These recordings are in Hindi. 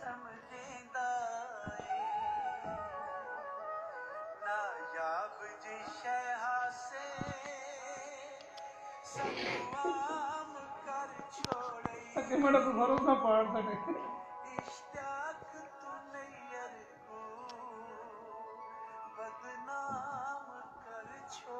ਸਮਝਦਾ ਏ ਨਾਯਾਬ ਜਿਸ ਹਾਸੇ ਸੰਗਵਾਮ ਕਰ ਛੋੜਈ ਅੱਗੇ ਮੇਰਾ ਤਾਂ ਸਰੋਂ ਦਾ ਪਾੜ ਸਕੇ ਇਸ਼ਤਾਕ ਤੂੰ ਨਈਰ ਕੋ ਬਦਨਾਮ ਕਰ ਛੋੜ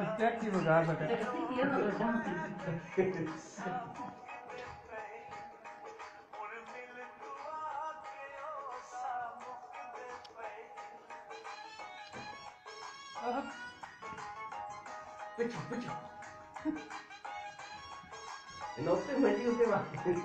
Detective Gaga. Pıçı pıçı. Ne oldu? Ne oldu?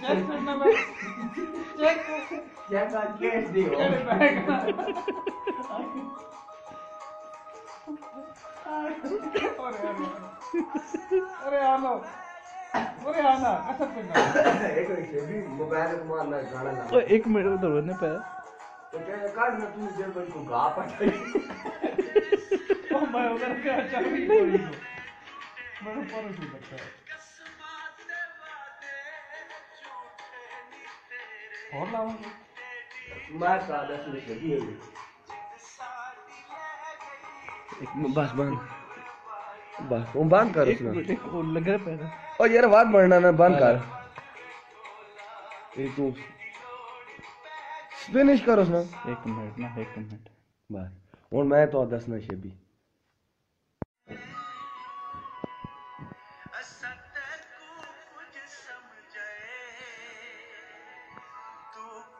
Jack number. Jack. Jack on cash deal. अरे आना अरे आना ऐसा एक मिनट मोबाइल को मारना गाना ना ओ एक मिनट उधर होने पे तो क्या काट ना तू जेब में गा पट ओ मैं उधर क्या चाबी कोई मेरे पर उठ सकता है और लाऊँगा मैं सादा से लगी है। बस बंद। बस वो बंद कर उसमें। लग रहा पैदा। और यार बात बढ़ना ना बंद कर। एक तू फिनिश कर उसने एक मिनट ना एक मिनट। बस और मैं तो दस नशे भी।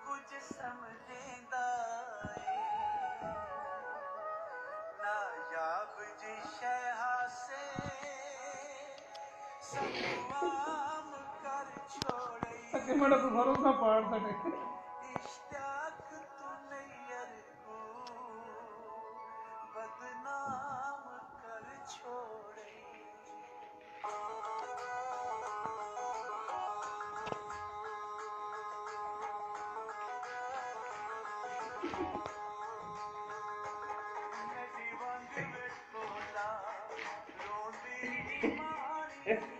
कुछ समझे अके मेरा तो भरोसा पार दे Yeah.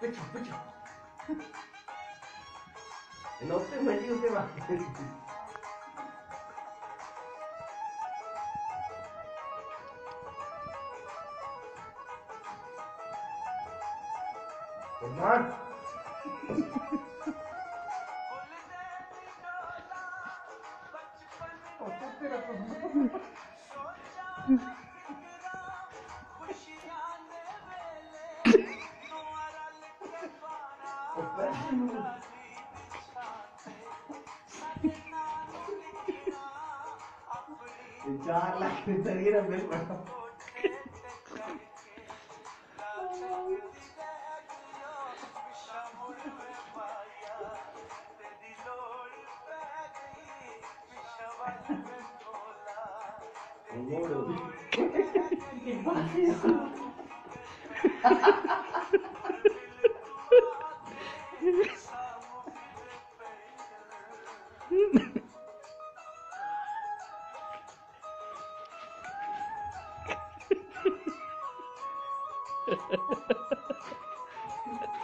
不巧不巧。老师们就是嘛。滚蛋！Thank you. Charla, que te dieron del weón. ¿Qué pasa?